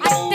I